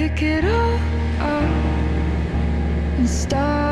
pick it all up and start.